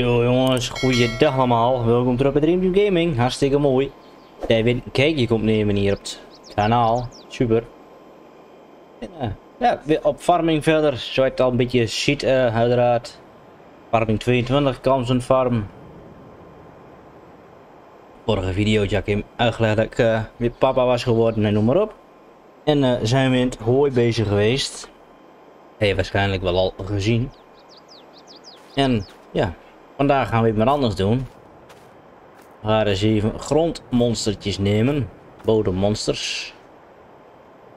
Yo jongens, goeiedag allemaal. Welkom terug bij Dream Team Gaming. Hartstikke mooi. Dat je weer een komt nemen hier op het kanaal. Super. En, eh, ja, weer op farming verder. Zoals je het al een beetje ziet uh, uiteraard. Farming 22, Kamsen Farm. Vorige video had ik hem uitgelegd dat ik uh, weer papa was geworden en noem maar op. En zijn we in het hooi bezig geweest. Heb je waarschijnlijk wel al gezien. En ja, Vandaag gaan we iets anders doen. We gaan eens even grondmonstertjes nemen. Bodemmonsters.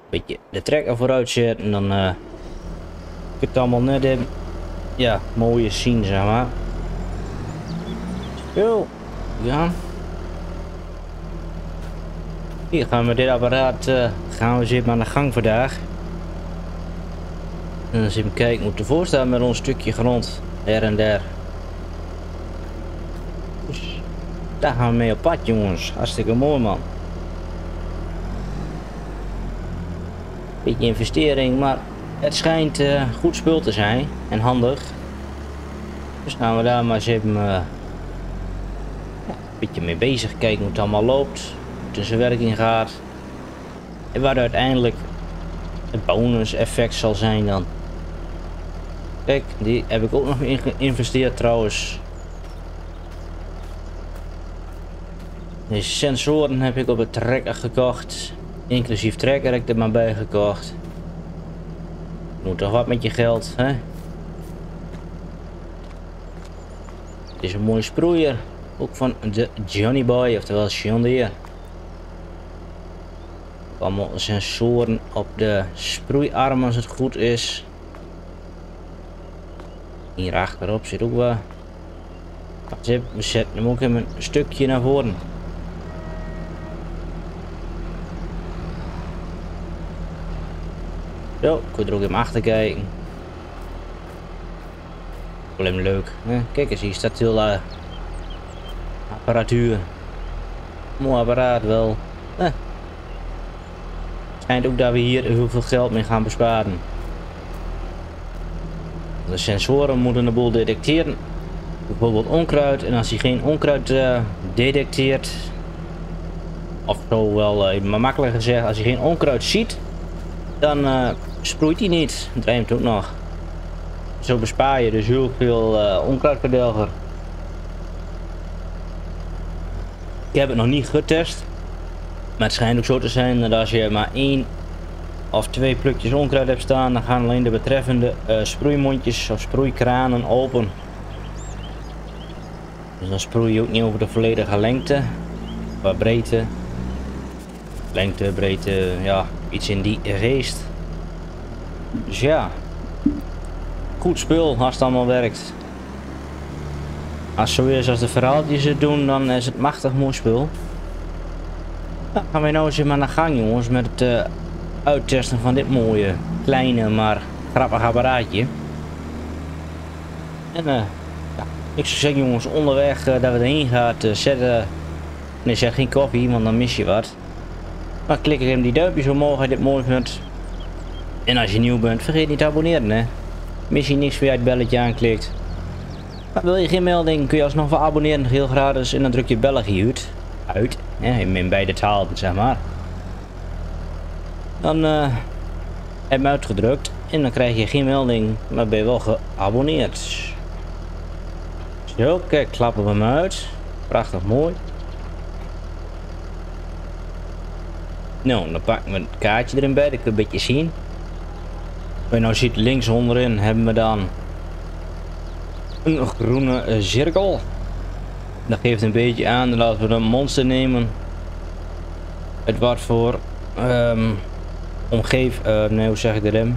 Beetje de trekker vooruit zetten. En dan uh, je het allemaal net in. Ja, mooie zien zeg maar. Zo. Ja. Hier gaan we dit apparaat uh, gaan we eens aan de gang vandaag. En eens even kijken hoe het staat met ons stukje grond. Her en der. Daar gaan we mee op pad jongens. Hartstikke mooi man. Beetje investering, maar het schijnt uh, goed spul te zijn en handig. Dus gaan we daar maar eens even ja, een beetje mee bezig. Kijken hoe het allemaal loopt. Hoe het in zijn werking gaat. En waar uiteindelijk het bonus effect zal zijn dan. Kijk, die heb ik ook nog geïnvesteerd trouwens. Deze sensoren heb ik op het trekker gekocht. Inclusief trekker heb ik er maar bij gekocht. Moet toch wat met je geld, hè? Het is een mooie sproeier. Ook van de Johnny Boy, oftewel John Deere. Allemaal sensoren op de sproeiarm als het goed is. Hier achterop zit ook wel. We zetten hem ook even een stukje naar voren. Zo, kun je er ook in achter kijken. Alleen leuk. Kijk eens, hier staat heel uh, apparatuur. Mooi apparaat wel. Eh. Schijnt ook dat we hier heel veel geld mee gaan besparen. De sensoren moeten de boel detecteren. Bijvoorbeeld onkruid. En als hij geen onkruid uh, detecteert. Of zo wel uh, makkelijker gezegd. Als hij geen onkruid ziet. Dan uh, sproeit hij niet. Het rijmt ook nog. Zo bespaar je dus heel veel uh, onkruidverdelger. Ik heb het nog niet getest. Maar het schijnt ook zo te zijn dat als je maar één of twee plukjes onkruid hebt staan, dan gaan alleen de betreffende uh, sproeimondjes of sproeikranen open. Dus dan sproei je ook niet over de volledige lengte, qua breedte. Lengte, breedte, ja, iets in die geest. Dus ja. Goed spul als het allemaal werkt. Als het zo is als de verhaaltjes het doen, dan is het machtig mooi spul. Dan gaan we nou eens maar naar gang jongens met het uh, uittesten van dit mooie, kleine, maar grappige apparaatje. En uh, ja, ik zou zeggen jongens, onderweg uh, dat we erheen gaan zetten... Nee, zeg geen koffie, want dan mis je wat. Maar klik even die duimpjes omhoog als je dit mooi vindt. En als je nieuw bent, vergeet niet te abonneren hè. Mis je niks je het belletje aanklikt. Maar wil je geen melding, kun je alsnog wel abonneren, heel gratis. En dan druk je België uit. Uit, hè, in beide talen zeg maar. Dan uh, heb je hem uitgedrukt. En dan krijg je geen melding, maar ben je wel geabonneerd. Zo, kijk, klappen we hem uit. Prachtig mooi. Nou, dan pakken we het kaartje erin bij, dat kun je een beetje zien. Wat je nou ziet links onderin hebben we dan een groene eh, cirkel. Dat geeft een beetje aan dat we een monster nemen. Het wat voor um, uh, nee hoe zeg ik erin?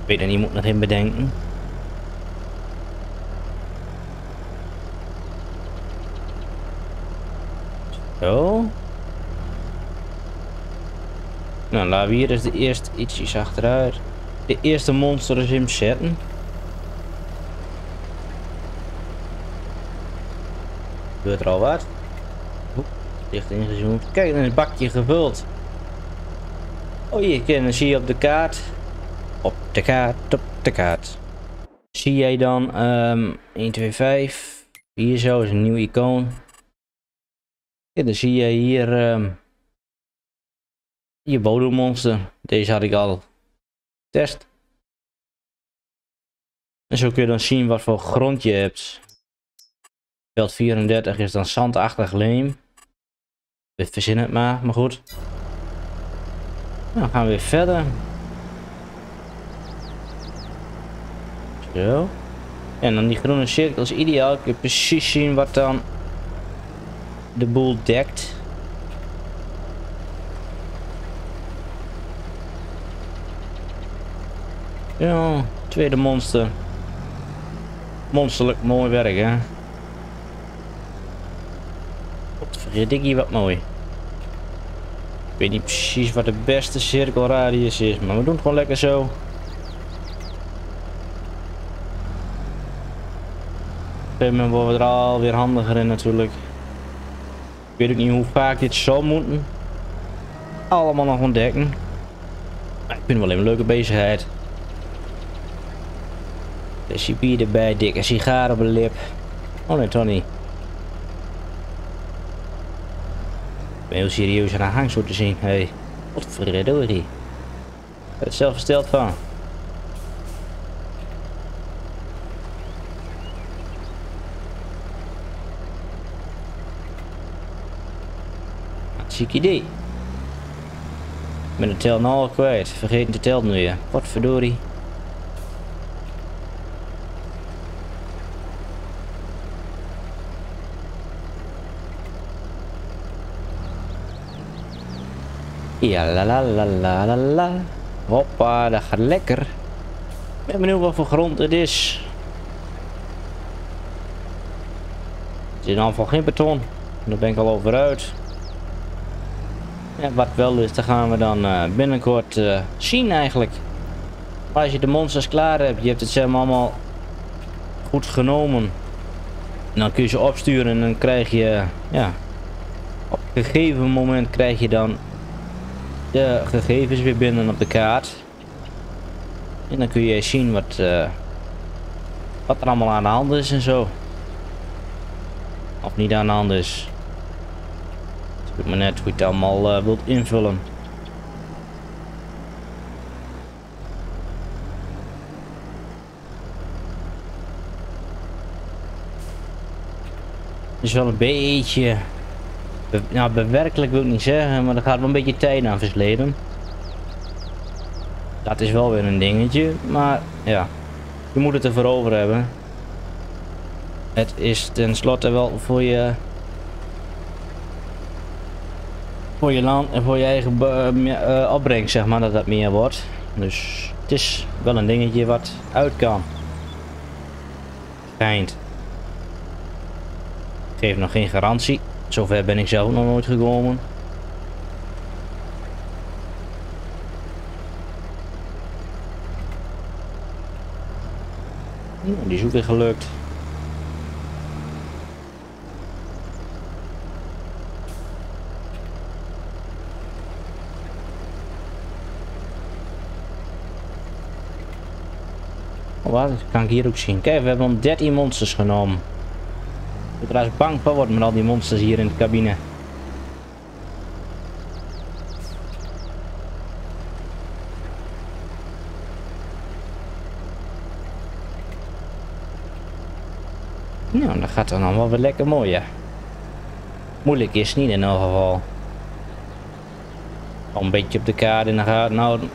Ik weet het niet, nog in bedenken. Zo. Nou, laten we hier dus de eerste ietsjes achteruit. De eerste monster regime zetten. Gebeurt er al wat? Oep, dicht ingezoomd. Kijk, is het bakje gevuld. Oh, hier zie je op de kaart. Op de kaart, op de kaart. zie jij dan um, 1, 2, 5. Hier zo is een nieuw icoon. Ja, dan zie je hier um, je bodemmonster. Deze had ik al getest. En zo kun je dan zien wat voor grond je hebt. Veld 34 is dan zandachtig leem. We verzinnen het maar, maar goed. Dan gaan we weer verder. Zo. En dan die groene cirkels ideaal. Kun je precies zien wat dan de boel dekt. Ja, tweede monster. Monsterlijk mooi werk, hè. Godverdikkie wat mooi. Ik weet niet precies wat de beste cirkelradius is, maar we doen het gewoon lekker zo. Op een moment worden we er alweer handiger in natuurlijk. Ik weet ook niet hoe vaak dit zal moeten. Allemaal nog ontdekken. Ik vind het wel een leuke bezigheid. De cipier erbij, dikke sigaar op de lip. Oh nee, Tony. Ik ben heel serieus aan een hangsoort te zien. Hé, hey, wat verdorie. Het zelf versteld van. Ziek idee. Ik ben de tel nou al kwijt. Vergeten te tellen nu. Wat verdorie. Ja, la la la la la la. Hoppa, dat gaat lekker. Ik ben benieuwd wat voor grond het is. Het is in ieder geval geen beton. Daar ben ik al over uit. Wat wel is, dan gaan we dan uh, binnenkort uh, zien eigenlijk. Als je de monsters klaar hebt, je hebt het zeg allemaal goed genomen. Dan kun je ze opsturen en dan krijg je, ja, op een gegeven moment krijg je dan de gegevens weer binnen op de kaart. En dan kun je zien wat, uh, wat er allemaal aan de hand is en zo. Of niet aan de hand is. Het maar net hoe je het allemaal uh, wilt invullen. is wel een beetje Nou, bewerkelijk wil ik niet zeggen, maar er gaat wel een beetje tijd aan versleden. Dat is wel weer een dingetje, maar ja, je moet het ervoor over hebben. Het is tenslotte wel voor je, voor je land en voor je eigen uh, opbrengst, zeg maar, dat dat meer wordt. Dus het is wel een dingetje wat uit kan. Schijnt. Geef nog geen garantie. Zover ben ik zelf nog nooit gekomen. die is ook weer gelukt. Oh, wat kan ik hier ook zien. Kijk, we hebben al 13 monsters genomen. Ik er trouwens bang van worden met al die monsters hier in de cabine. Nou, dat gaat dan allemaal weer lekker mooi. Moeilijk is niet in elk geval. Al een beetje op de kaart in de gaten houden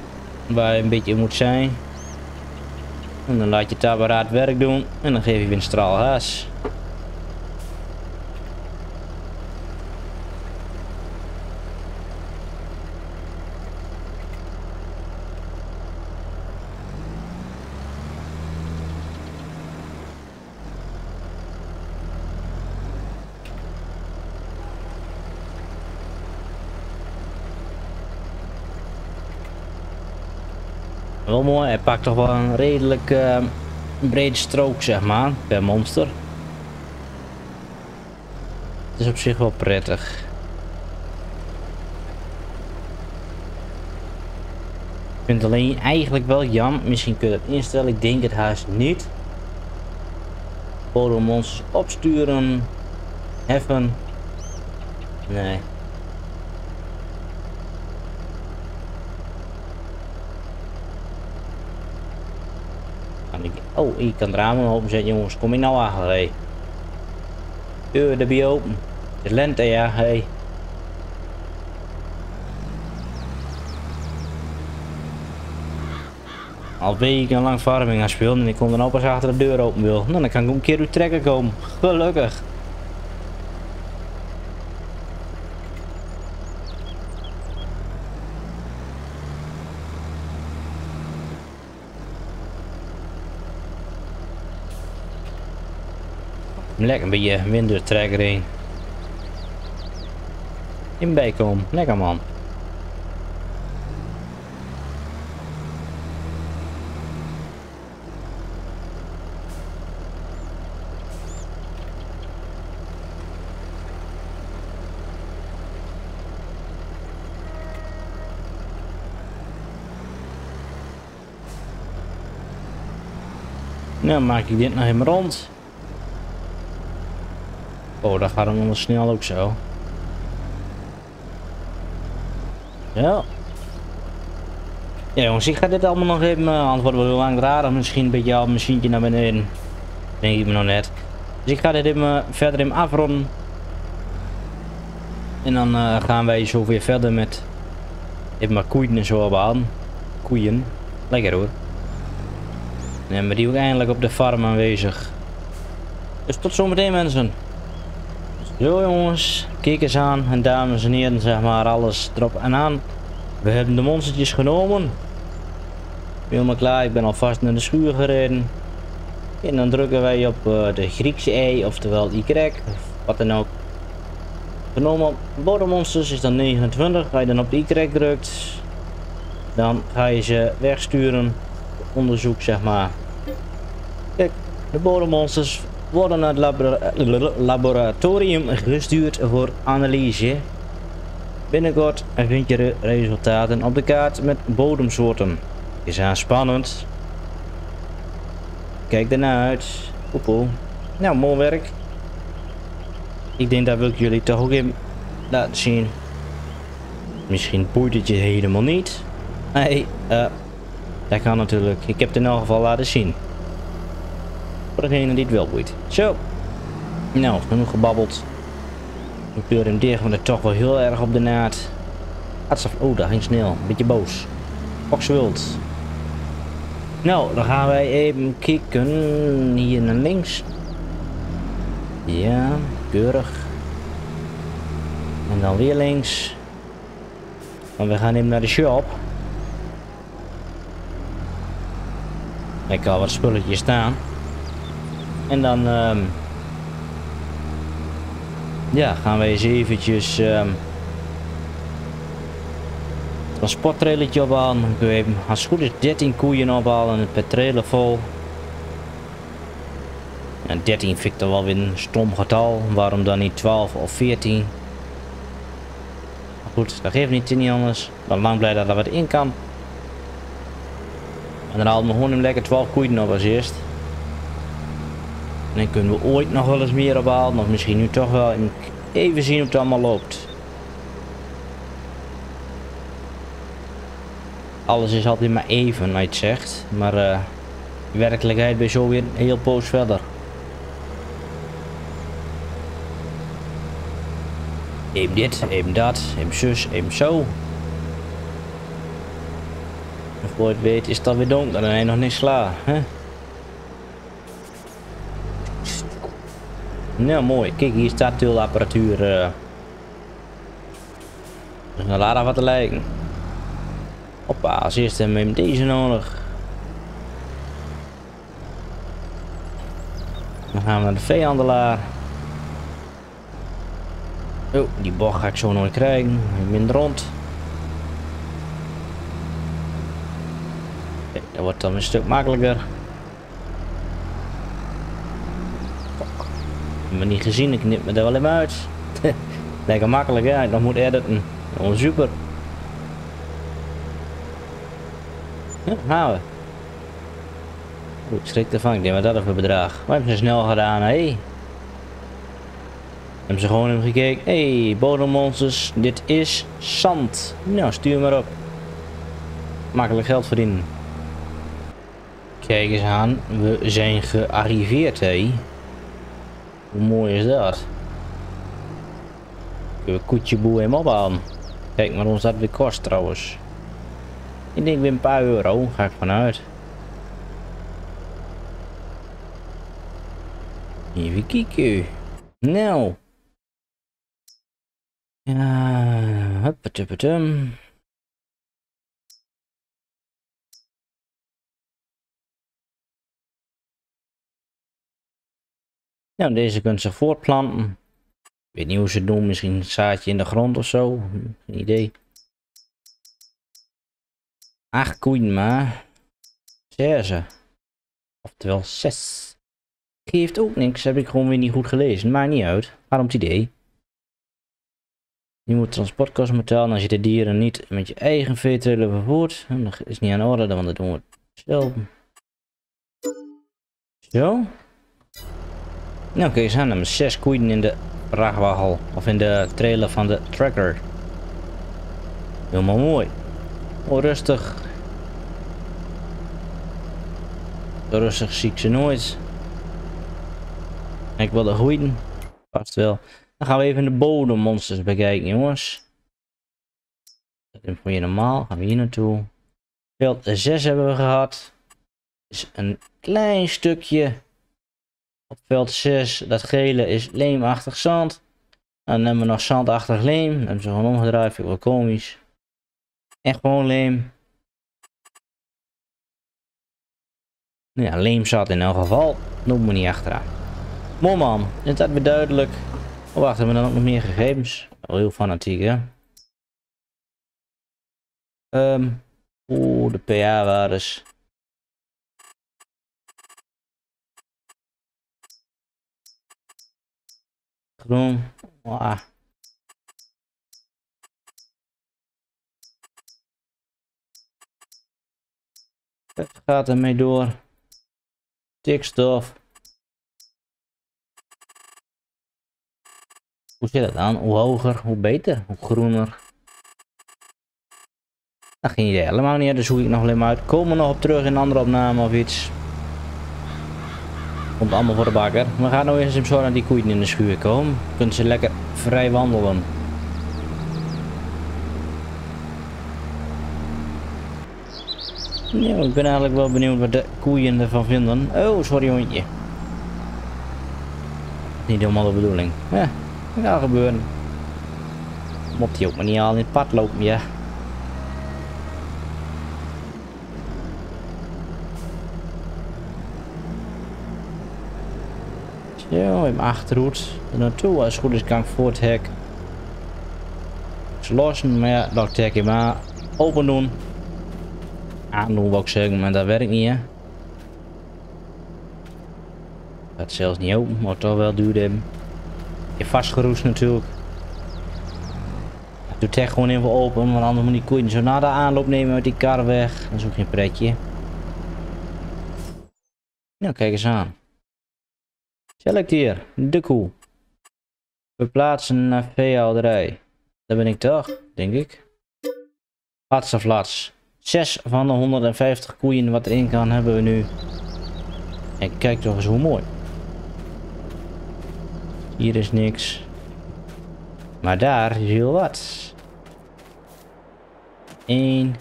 waar je een beetje moet zijn. En dan laat je het werk doen en dan geef je weer een straal haas. Mooi, hij pakt toch wel een redelijk uh, brede strook zeg maar, per monster. Het is op zich wel prettig. Ik vind het alleen eigenlijk wel jammer, misschien kun je het instellen, ik denk het haast niet. Podemonsters opsturen. Heffen. Nee. Oh, ik kan het ramen openzetten jongens. Kom ik nou achter, hé. Deur erbij open. Het lente, ja, hé. Al weken lang farming aan spelen en ik kom dan ook pas achter de deur open wil. Nou, dan kan ik een keer uw trekken komen. Gelukkig. Lekker een beetje wind trekker heen. In bijkomen. Lekker man. Nou maak ik dit nog even rond. Oh, dat gaat hem wel snel ook zo. Ja. Ja jongens, ik ga dit allemaal nog even, anders wordt wel heel lang. Misschien een beetje al machientje naar beneden. Denk ik me nog net. Dus ik ga dit even, verder in afronden. En dan uh, gaan wij zo weer verder met even maar koeien en zo ophalen. Koeien. Lekker hoor. En we die ook eindelijk op de farm aanwezig. Dus tot zometeen mensen. Zo jongens, kijk eens aan en dames en heren, zeg maar alles erop en aan. We hebben de monstertjes genomen. Helemaal klaar, ik ben alvast naar de schuur gereden. En dan drukken wij op uh, de Griekse E, oftewel Y, of wat dan ook. Genomen bodemmonsters is dan 29, ga je dan op de Y drukt, dan ga je ze wegsturen. Onderzoek zeg maar. Kijk, de bodemmonsters worden naar het laboratorium gestuurd voor analyse. Binnenkort vind je de resultaten op de kaart met bodemsoorten. Is aan spannend. Kijk ernaar uit. Poepoe. Nou, mooi werk. Ik denk dat wil ik jullie toch ook even laten zien. Misschien boeit het je helemaal niet. Nee, uh, dat kan natuurlijk. Ik heb het in elk geval laten zien. Voor degene die het wel boeit. Zo. Nou, genoeg gebabbeld. Ik kleur hem dicht, want het toch wel heel erg op de naad. Oh, dat ging snel. Beetje boos. Foxwild. Nou, dan gaan wij even kijken. Hier naar links. Ja, keurig. En dan weer links. En we gaan even naar de shop. Ik al wat spulletjes staan. En dan um, ja, gaan we eens eventjes um, transporttrailertje ophalen. Dan kun je even, als het goed is 13 koeien ophalen het per trailer vol. En 13 vind ik toch wel weer een stom getal. Waarom dan niet 12 of 14? Maar goed, dat geeft niet, niet anders. Ik ben lang blij dat er wat in kan. En dan halen we gewoon hem lekker 12 koeien op als eerst. En dan kunnen we ooit nog wel eens meer ophalen. Of misschien nu toch wel. even zien hoe het allemaal loopt. Alles is altijd maar even, je het zegt. Maar de werkelijkheid ben zo weer een heel poos verder. Even dit, even dat, even zus, even zo. En voor je weet is het alweer donker en je nog niks klaar. Hè? Nou mooi, kijk hier staat de apparatuur. Uh... Dus nou laat wat te lijken. Hoppa, als eerste hebben we deze nodig. Dan gaan we naar de veehandelaar. Oh, die bocht ga ik zo nooit krijgen. Minder rond. Kijk, dat wordt dan een stuk makkelijker. Me niet gezien, ik knip me er wel even uit. Lekker makkelijk hè, dan moet editen. Oh super. Ja, gaan we. Oeh, ik schrik ervan. Ik denk, wat dat voor bedrag? We hebben ze snel gedaan, hé. Hey. Hebben ze gewoon even gekeken. Hé, hey, bodemmonsters, dit is zand. Nou, stuur maar op. Makkelijk geld verdienen. Kijk eens aan, we zijn gearriveerd, hé. Hoe mooi is dat? Kunnen we koetje hem opbouwen. Kijk maar ons dat weer kost trouwens. Ik denk weer een paar euro, ga ik vanuit. Even kijken. Nou. Ja, huppetupetum. Ja, deze kunt zich voortplanten. Ik weet niet hoe ze het doen, misschien een zaadje in de grond of zo. Geen idee. Acht koeien maar. Zes. Oftewel zes. Geeft ook niks, heb ik gewoon weer niet goed gelezen. Maakt niet uit. Waarom het idee? Je moet transportkosten betalen als je de dieren niet met je eigen veetrailer vervoert. Dat is niet aan orde, want dat doen we zelf. Zo. Nou, eens aan, hebben zes koeien in de vrachtwagen of in de trailer van de tracker. Helemaal mooi. Oh, rustig. rustig zie ik ze nooit. Ik wil de groeien. Past wel. Dan gaan we even de bodemmonsters bekijken, jongens. Dat is voor je normaal. Gaan we hier naartoe. Veld 6 hebben we gehad. Is een klein stukje. Op veld 6, dat gele is leemachtig zand. Dan hebben we nog zandachtig leem. Dan hebben ze gewoon omgedraaid. Vind ik wel komisch. Echt gewoon leem. Ja, leem zat in elk geval. Noem me niet achteraan. Mooi man, is dat weer duidelijk. Oh, wacht, hebben we dan ook nog meer gegevens? Heel fanatiek, hè? Um, Oeh, de PA-waardes. Het gaat ermee door. Stikstof. Hoe zit dat dan? Hoe hoger, hoe beter, hoe groener. Nou, geen idee, helemaal niet. Daar zoek ik nog alleen maar uit. Komen nog op terug in een andere opname of iets. Komt allemaal voor de bakker. We gaan nou eens zo naar die koeien in de schuur komen. Kunnen ze lekker vrij wandelen. Ja, ik ben eigenlijk wel benieuwd wat de koeien ervan vinden. Oh, sorry hondje. Niet helemaal de bedoeling. Ja, dat gaat gebeuren. Mocht hij ook maar niet al in het pad lopen, ja. In mijn achterhoed er naartoe. Als goed is ik voor het hek. Lossen, maar ja, dat hek maar open doen. Aandoen wil ik zeggen, maar dat werkt niet hè. Gaat zelfs niet open, maar toch wel duur hebben je vastgeroest natuurlijk. Doe het gewoon even open, want anders moet die koeien zo na de aanloop nemen uit die kar weg. Dat is ook geen pretje. Nou, kijk eens aan. Selecteer de koe. Verplaatsen naar veehouderij. Daar ben ik toch, denk ik. Laatste flats. 6 van de 150 koeien wat erin kan hebben we nu. En kijk toch eens hoe mooi. Hier is niks. Maar daar is heel wat. 1,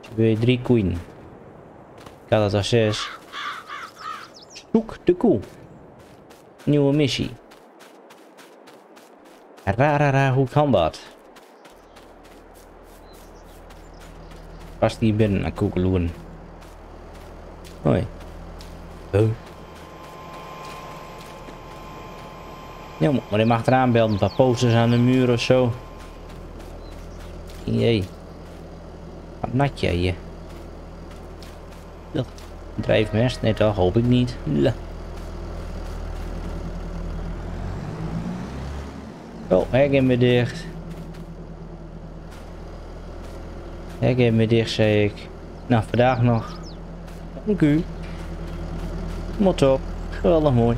2, 3 koeien. Ik had het al 6. Zoek de koe. Nieuwe missie. Rarara, hoe kan dat? Past die binnen naar koekeloeren. Hoi. Oh. Ja, maar hij mag eraan belden. Een paar posters aan de muur of zo. Jee. Wat nat jij je? Drijfmest? Nee toch, hoop ik niet. Oh, hek in me dicht. Hek in me dicht, zei ik. Nou, vandaag nog Dank u. Kom op. Geweldig mooi.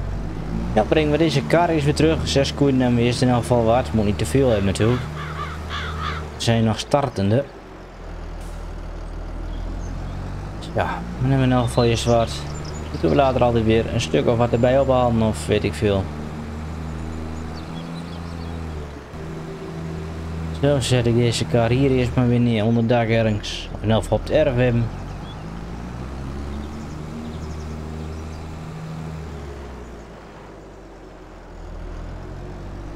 Ja, brengen we deze kar eens weer terug. Zes koeien en we eerst in elk geval waard. Moet niet te veel hebben natuurlijk. We zijn nog startende. Ja, we nemen in elk geval eerst wat. Dan kunnen we later altijd weer een stuk of wat erbij ophalen of weet ik veel. Zo zet ik deze kar hier eerst maar weer neer onder dak ergens. Of elk geval op het erf hebben.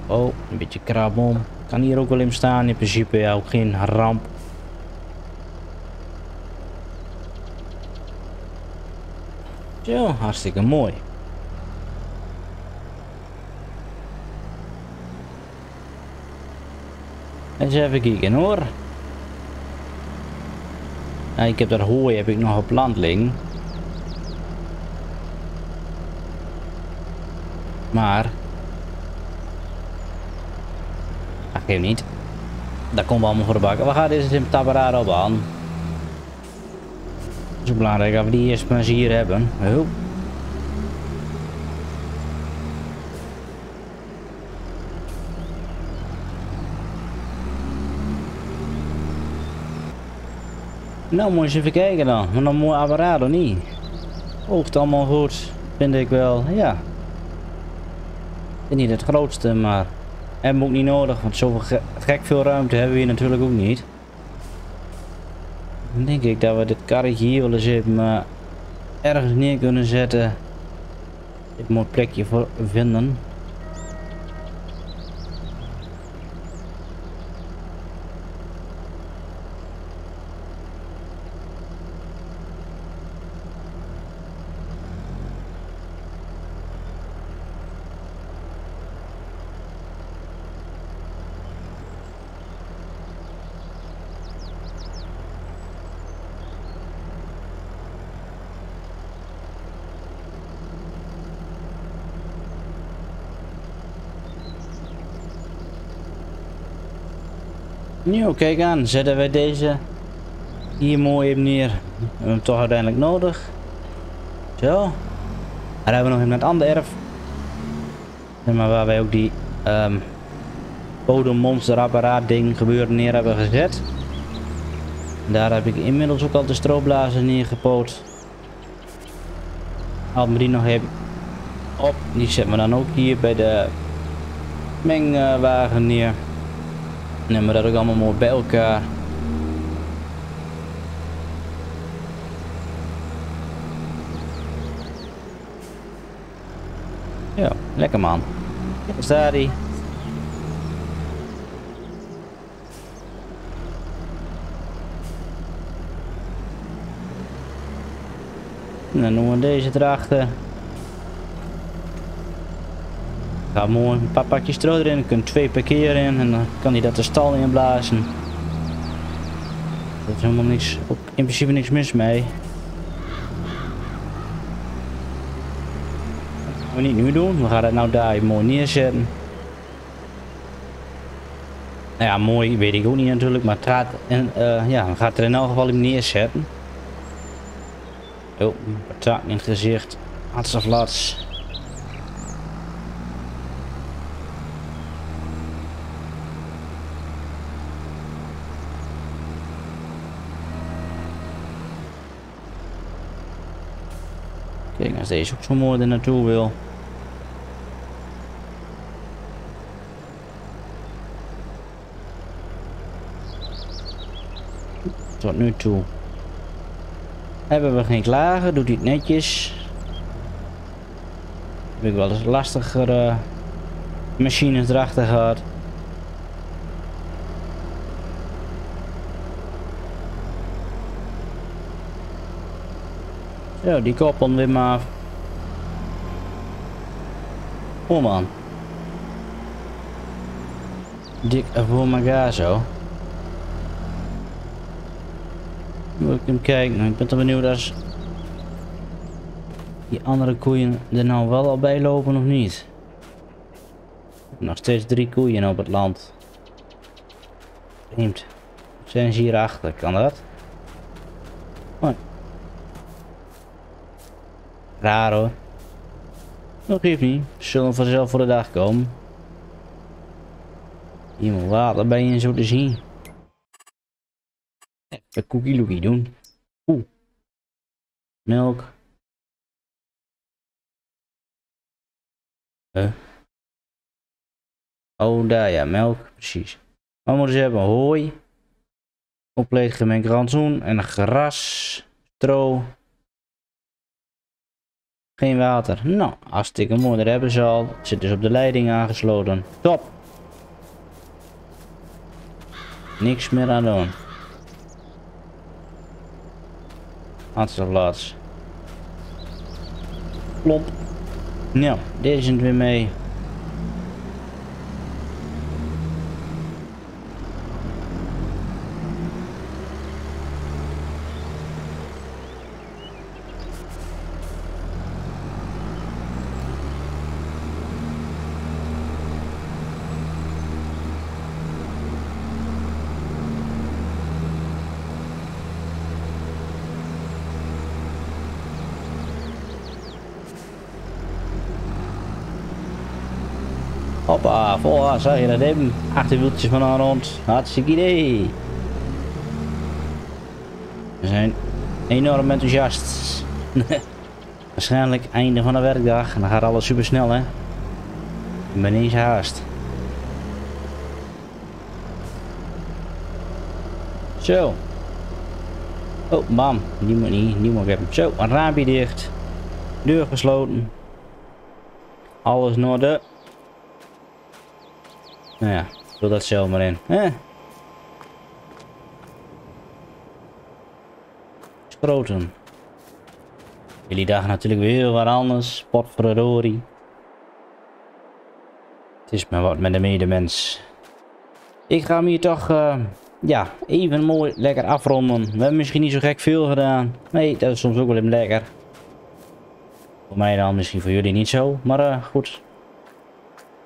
Oh, een beetje krabom. Kan hier ook wel in staan. In principe ja, ook geen ramp. Zo, hartstikke mooi. Eens even kijken hoor. Ja, ik heb dat hooi heb ik nog op land. Maar Dat geeft niet. Dat komt allemaal voor de bakken. We gaan deze in Tabarada op aan. Het is belangrijk dat we die eerst maar hier hebben. Nou moet je even kijken dan. Maar dan moet apparaat niet. Oogt allemaal goed. Vind ik wel. Ja. niet het grootste maar hebben we ook niet nodig, want zoveel gek veel ruimte hebben we hier natuurlijk ook niet. Denk ik dat we dit karretje hier wel eens even ergens neer kunnen zetten. Dit mooi plekje voor vinden. Nou, kijk aan. Zetten wij deze hier mooi even neer. We hebben hem toch uiteindelijk nodig. Zo. Dan hebben we nog even het andere erf. Maar waar wij ook die um, bodemmonsterapparaat ding gebeuren neer hebben gezet. Daar heb ik inmiddels ook al de stroopblazen neergepoot. Haal me die nog even op. Die zetten we dan ook hier bij de mengwagen neer nemen dat ook allemaal mooi bij elkaar. Ja, lekker man. Daar staat hij. dan doen we deze erachter. Ga mooi een paar pakjes erin, je kunt twee per keer in en dan kan hij dat de stal inblazen. Er is helemaal niks, in principe niks mis mee. Dat gaan we niet nu doen, we gaan het nou daar mooi neerzetten. Nou ja, mooi weet ik ook niet natuurlijk, maar het gaat, en, uh, ja, we gaan het er in elk geval in neerzetten. Oh, patat in het gezicht. Hartstikke Kijk, als deze ook zo mooi er naartoe wil. Tot nu toe. Hebben we geen klagen, doet hij het netjes. Heb ik wel eens lastigere machines erachter gehad. Ja, die koppelen weer maar. Oh man. Dik voor elkaar zo. Moet ik hem kijken. Ik ben toch benieuwd als die andere koeien er nou wel al bij lopen of niet. Nog steeds drie koeien op het land. Vreemd. Zijn ze hierachter? Kan dat? Raar hoor. Dat geeft niet. Zullen vanzelf voor de dag komen. Iemand water ben je zo te zien. Even cookie lookie doen. Oeh. Melk. Huh? Oh, daar ja, melk. Precies. Wat moeten ze hebben? Hooi. Compleet gemengd rantsoen en gras. Stro. Geen water. Nou, hartstikke mooi. Daar hebben ze al. Zit dus op de leiding aangesloten. Top. Niks meer aan doen. Aanstelplaats. Plomp. Nou, deze is weer mee. Hoppa, voor, zag je dat even? Achterwieltjes van aan rond. Hartstikke idee. We zijn enorm enthousiast. Waarschijnlijk einde van de werkdag. En dan gaat alles super snel hè. Ik ben eens haast. Zo. Oh, bam. Die moet niet. Die ik hebben. Zo, een raampje dicht. Deur gesloten. Alles orde. Nou ja, vul dat zelf maar in. Eh. Jullie dagen natuurlijk weer heel wat anders. Potverdorie. Het is maar wat met de medemens. Ik ga hem hier toch, uh, ja, even mooi lekker afronden. We hebben misschien niet zo gek veel gedaan. Nee, dat is soms ook wel even lekker. Voor mij dan, misschien voor jullie niet zo. Maar uh, goed.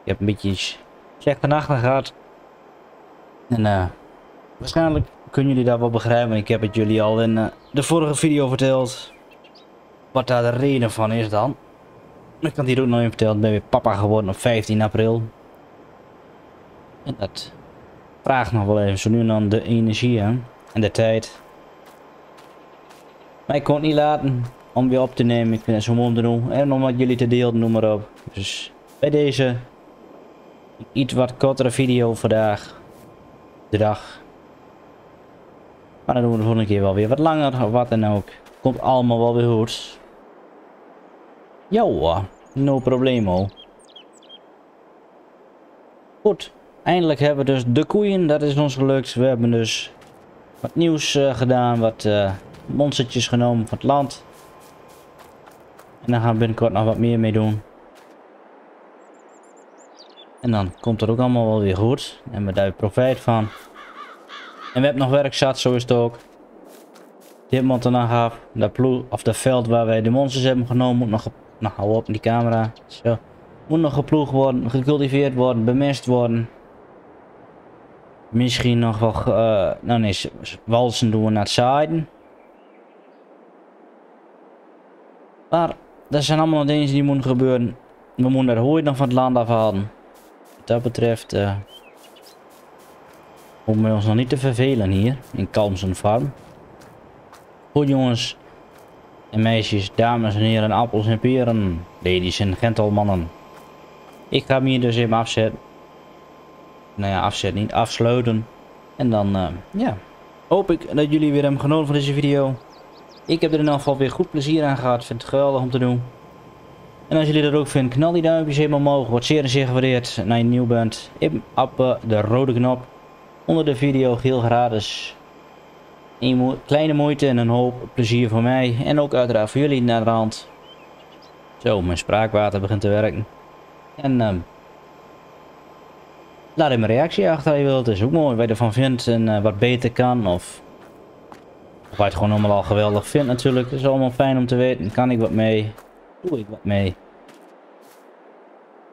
Ik heb een beetje slechte nachten gehad. En uh, waarschijnlijk kunnen jullie dat wel begrijpen. Ik heb het jullie al in uh, de vorige video verteld. Wat daar de reden van is dan. Ik kan hier ook nog vertellen. Ik ben weer papa geworden op 15 april. En dat vraagt nog wel even zo nu en dan de energie en de tijd. Maar ik kon het niet laten om weer op te nemen. Ik vind het zo mooi om te. En om met jullie te delen, noem maar op. Dus bij deze iets wat kortere video vandaag. De dag. Maar dan doen we de volgende keer wel weer wat langer of wat dan ook. Komt allemaal wel weer goed. Ja, no problemo. Goed, eindelijk hebben we dus de koeien, dat is ons gelukt. We hebben dus wat nieuws uh, gedaan, wat uh, monstertjes genomen van het land. En daar gaan we binnenkort nog wat meer mee doen. En dan komt het ook allemaal wel weer goed. En we daar profijt van. En we hebben nog werk zat, zo is het ook. Dit moet er nog af. Dat ploeg, of dat veld waar wij de monsters hebben genomen moet nog... Nou, hou op die camera. Zo. Moet nog geploegd worden, gecultiveerd worden, bemest worden. Misschien nog wel... Uh, nou nee, walsen doen we naar het zuiden. Maar dat zijn allemaal dingen die moeten gebeuren. We moeten er hooi nog van het land afhalen dat betreft uh, hoeven we ons nog niet te vervelen hier in Kalmsen Farm. Goed jongens en meisjes, dames en heren, appels en peren, ladies en gentlemen. Ik ga hem hier dus even afzetten. Nou ja, afzetten, niet afsluiten. En dan, uh, ja, hoop ik dat jullie weer hebben genoten van deze video. Ik heb er in elk geval weer goed plezier aan gehad. Vind het geweldig om te doen. En als jullie dat ook vinden, knal die duimpjes helemaal omhoog. Wordt zeer en zeer gewaardeerd. naar je nieuw bent, op de rode knop onder de video, heel gratis. Een kleine moeite en een hoop plezier voor mij. En ook uiteraard voor jullie naar de hand. Zo, mijn spraakwater begint te werken. En um, laat even een reactie achter als je wilt. Het is ook mooi wat je ervan vindt en uh, wat beter kan. Of, wat je het gewoon allemaal al geweldig vindt natuurlijk. Is allemaal fijn om te weten. Kan ik wat mee? Ik wat mee.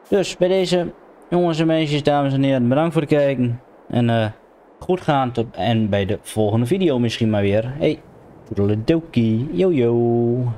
Dus bij deze jongens en meisjes, dames en heren, bedankt voor het kijken. En uh, goed gaan tot en bij de volgende video misschien maar weer. Hey, toedeledokie, yo yo.